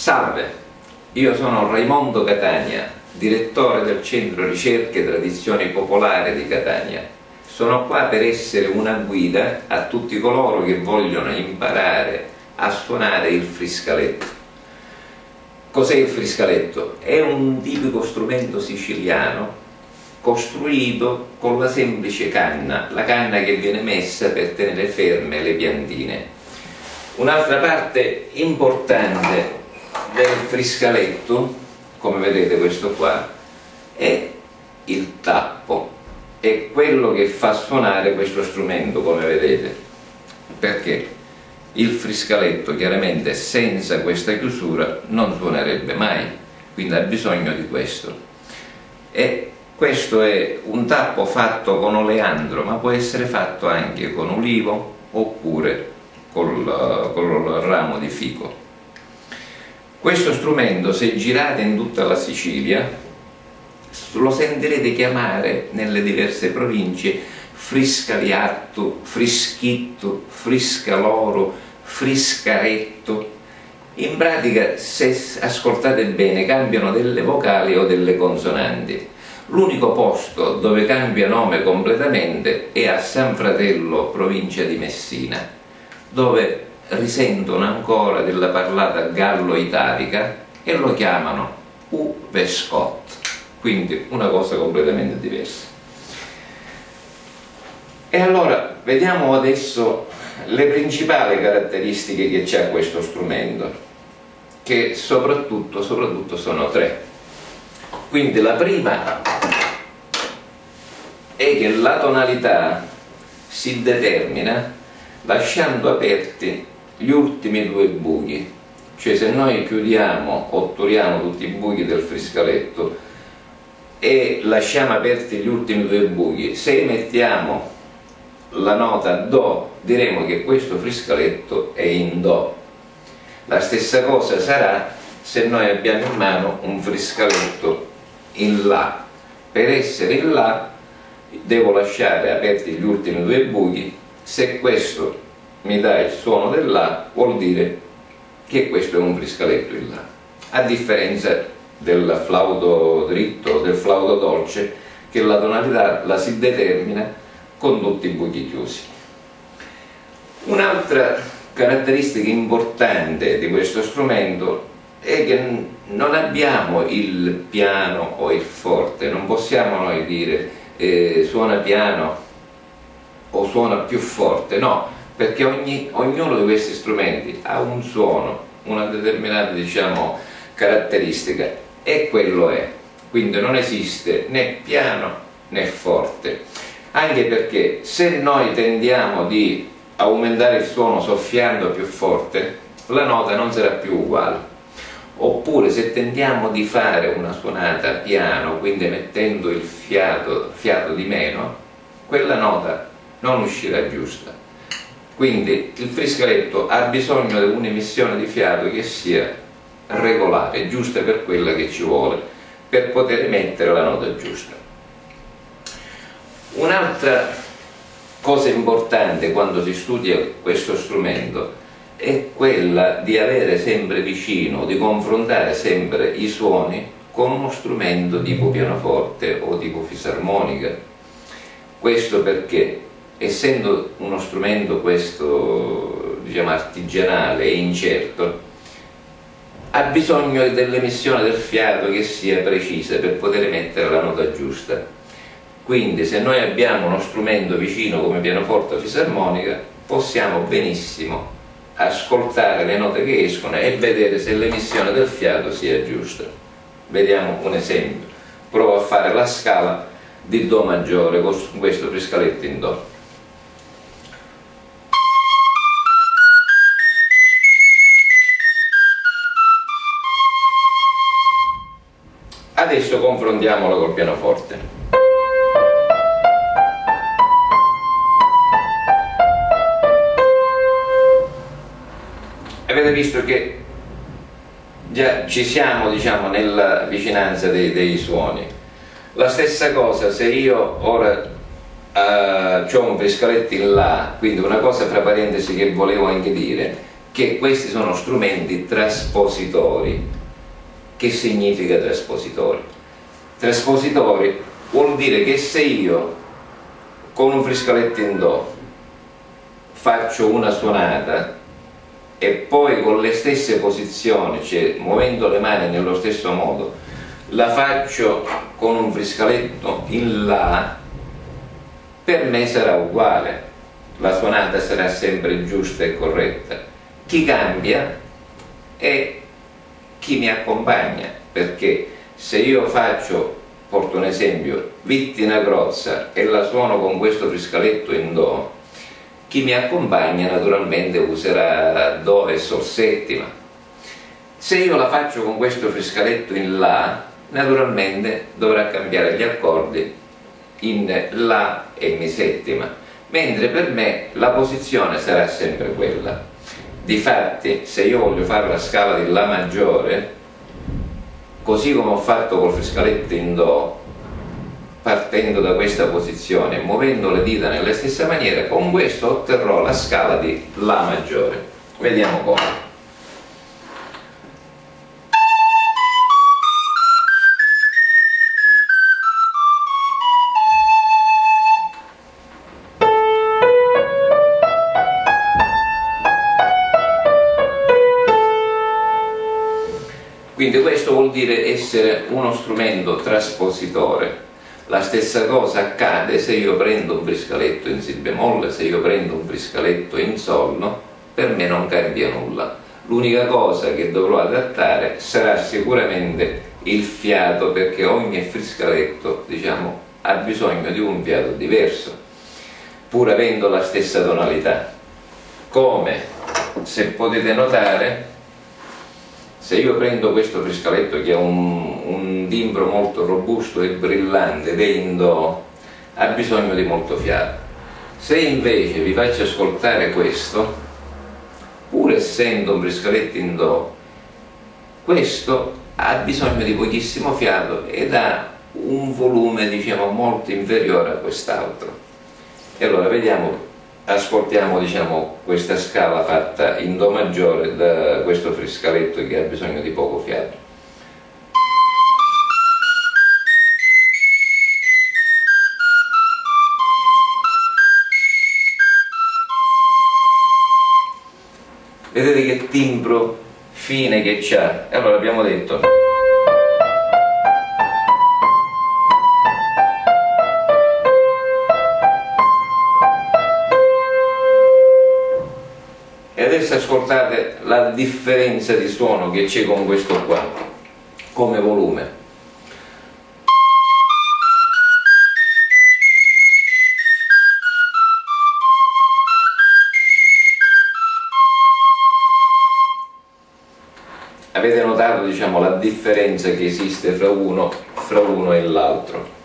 Salve, io sono Raimondo Catania, direttore del Centro Ricerche e Tradizioni Popolari di Catania. Sono qua per essere una guida a tutti coloro che vogliono imparare a suonare il friscaletto. Cos'è il friscaletto? È un tipico strumento siciliano costruito con la semplice canna, la canna che viene messa per tenere ferme le piantine. Un'altra parte importante del friscaletto, come vedete questo qua, è il tappo, è quello che fa suonare questo strumento, come vedete. Perché? Il friscaletto chiaramente senza questa chiusura non suonerebbe mai, quindi ha bisogno di questo. E questo è un tappo fatto con oleandro, ma può essere fatto anche con ulivo oppure col, col ramo di fico. Questo strumento, se girate in tutta la Sicilia, lo sentirete chiamare nelle diverse province friscaliatto, frischitto, friscaloro, friscaretto. In pratica, se ascoltate bene, cambiano delle vocali o delle consonanti. L'unico posto dove cambia nome completamente è a San Fratello, provincia di Messina, dove risentono ancora della parlata gallo-italica e lo chiamano U-Vescott, quindi una cosa completamente diversa. E allora vediamo adesso le principali caratteristiche che c'è questo strumento, che soprattutto, soprattutto sono tre. Quindi la prima è che la tonalità si determina lasciando aperti gli ultimi due buchi, cioè se noi chiudiamo, otturiamo tutti i buchi del friscaletto e lasciamo aperti gli ultimi due buchi, se mettiamo la nota Do diremo che questo friscaletto è in Do. La stessa cosa sarà se noi abbiamo in mano un friscaletto in La. Per essere in La devo lasciare aperti gli ultimi due buchi, se questo mi dà il suono dell'A vuol dire che questo è un friscaletto in La. A differenza del flauto dritto del flauto dolce che la tonalità la si determina con tutti i buchi chiusi. Un'altra caratteristica importante di questo strumento è che non abbiamo il piano o il forte non possiamo noi dire eh, suona piano o suona più forte no, perché ogni, ognuno di questi strumenti ha un suono, una determinata diciamo, caratteristica e quello è. Quindi non esiste né piano né forte. Anche perché se noi tendiamo di aumentare il suono soffiando più forte, la nota non sarà più uguale. Oppure se tendiamo di fare una suonata piano, quindi mettendo il fiato, fiato di meno, quella nota non uscirà giusta. Quindi il friscaletto ha bisogno di un'emissione di fiato che sia regolare, giusta per quella che ci vuole, per poter emettere la nota giusta. Un'altra cosa importante quando si studia questo strumento è quella di avere sempre vicino, di confrontare sempre i suoni con uno strumento tipo pianoforte o tipo fisarmonica. Questo perché essendo uno strumento questo diciamo, artigianale e incerto, ha bisogno dell'emissione del fiato che sia precisa per poter mettere la nota giusta. Quindi se noi abbiamo uno strumento vicino come pianoforte o fisarmonica, possiamo benissimo ascoltare le note che escono e vedere se l'emissione del fiato sia giusta. Vediamo un esempio. Provo a fare la scala di Do maggiore con questo friscaletto in Do. Adesso confrontiamolo col pianoforte. Avete visto che già ci siamo diciamo, nella vicinanza dei, dei, suoni. La stessa cosa se io ora uh, ho un friscaletto in là, quindi una cosa fra parentesi che volevo anche dire, che questi sono strumenti traspositori. Che significa traspositori? Traspositori vuol dire che se io con un friscoletto in Do faccio una suonata e poi con le stesse posizioni, cioè muovendo le mani nello stesso modo, la faccio con un friscaletto in La, per me sarà uguale, la suonata sarà sempre giusta e corretta chi cambia è chi mi accompagna, perché se io faccio, porto un esempio, Vittina Grozza e la suono con questo friscaletto in Do, chi mi accompagna naturalmente userà Do e Sol settima. Se io la faccio con questo friscaletto in La, naturalmente dovrà cambiare gli accordi in La e Mi settima, mentre per me la posizione sarà sempre quella. Difatti, se io voglio fare la scala di La maggiore, così come ho fatto col friscaletto in Do, partendo da questa posizione, muovendo le dita nella stessa maniera, con questo otterrò la scala di La maggiore. Vediamo come. Quindi questo vuol dire essere uno strumento traspositore. La stessa cosa accade se io prendo un briscaletto in Si bemolle, se io prendo un briscaletto in Sol, no? per me non cambia nulla. L'unica cosa che dovrò adattare sarà sicuramente il fiato perché ogni friscaletto diciamo, ha bisogno di un fiato diverso, pur avendo la stessa tonalità. Come se potete notare se io prendo questo friscaletto che ha un, un timbro molto robusto e brillante è Do, ha bisogno di molto fiato. Se invece vi faccio ascoltare questo, pur essendo un friscaletto in Do, questo ha bisogno di pochissimo fiato ed ha un volume diciamo molto inferiore a quest'altro. E allora vediamo ascoltiamo diciamo, questa scala fatta in Do maggiore da questo friscaletto che ha bisogno di poco fiato. Vedete che timbro fine che c'ha? Allora abbiamo detto adesso ascoltate la differenza di suono che c'è con questo qua, come volume. Avete notato diciamo, la differenza che esiste fra uno, fra uno e l'altro?